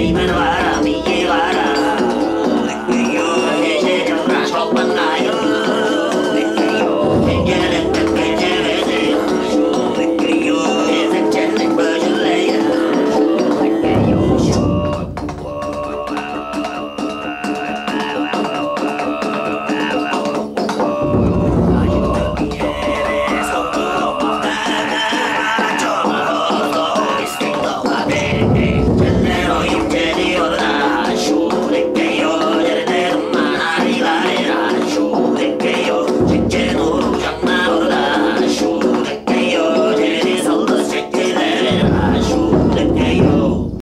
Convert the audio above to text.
Ay, Manuel.